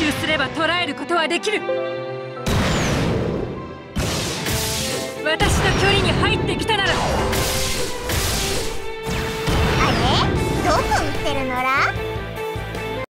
集すれば捕らえることはできる。私の距離に入って